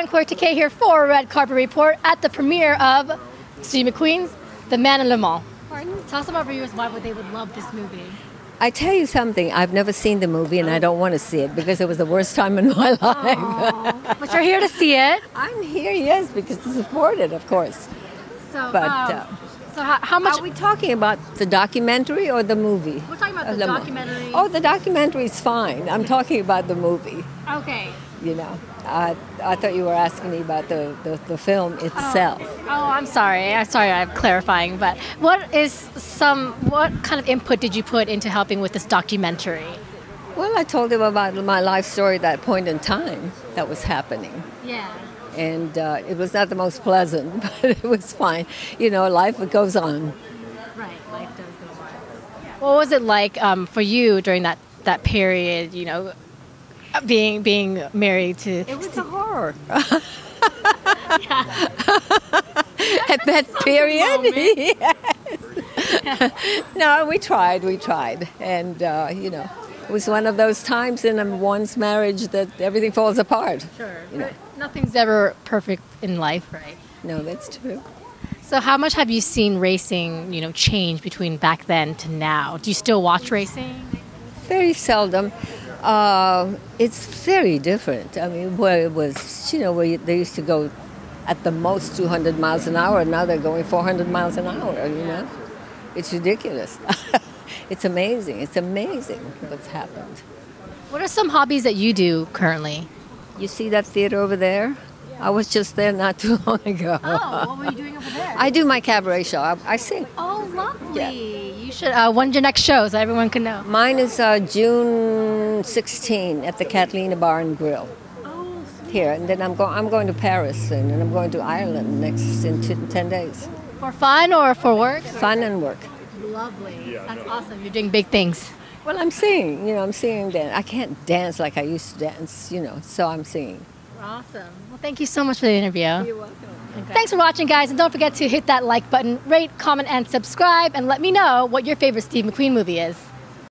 everyone, Kaori Takee here for Red Carpet Report at the premiere of Steve McQueen's The Man in Le Mans. Pardon? Tell some of our viewers why would they would love this movie. I tell you something, I've never seen the movie and I don't want to see it because it was the worst time in my life. but you're here to see it. I'm here, yes, because to support it, of course. So, But, um, uh, so how, how much? Are we talking about the documentary or the movie? We're talking about the Uh, mo- documentary. Oh, the documentary is fine. I'm talking about the movie, okay. You know. I, I thought you were asking me about the, the, the film itself. Oh, I'm sorry. I'm sorry. I'm clarifying. But what is some? What kind of input did you put into helping with this documentary? Well, I told him about my life story at that point in time that was happening. Yeah. and uh, it was not the most pleasant, but it was fine. You know, life goes on. Right. Life does go on. What was it like um, for you during that that period? You know, being being married to. It was a horror. At that period, yes. no, we tried, we tried, and uh, you know, it was one of those times in a- one's marriage that everything falls apart. Sure. You know. Nothing's ever perfect in life, right? No, that's true. So, how much have you seen racing, you know, change between back then to now? Do you still watch racing? Very seldom. Uh, it's very different. I mean, where it was, you know, where they used to go at the most 200 miles an hour, now they're going 400 miles an hour, you know? It's ridiculous. it's amazing. It's amazing what's happened. What are some hobbies that you do currently? You see that theater over there? I was just there not too long ago. Oh, what were you doing over there? I do my cabaret show. I, I sing. oh, lovely. You should. Uh, when's your next show so everyone can know? Mine is uh, June 16 at the Catalina Bar and Grill. Oh, here, and then I'm going. I'm going to Paris soon, and I'm going to Ireland next in t- ten days. for fun or for work? Fun and work. Lovely. That's awesome. You're doing big things. Well, I'm singing. You know, I'm singing. Dance. I can't dance like I used to dance. You know, so I'm singing. Awesome. Well, thank you so much for the interview. You're welcome. Thanks for watching, guys, and don't forget to hit that like button, rate, comment, and subscribe, and let me know what your favorite Steve McQueen movie is.